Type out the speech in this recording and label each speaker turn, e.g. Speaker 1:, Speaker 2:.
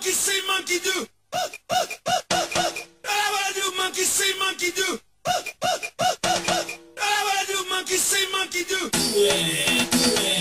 Speaker 1: monkey see, monkey do. That what I do, monkey see, monkey do. That what I do, monkey see, monkey do.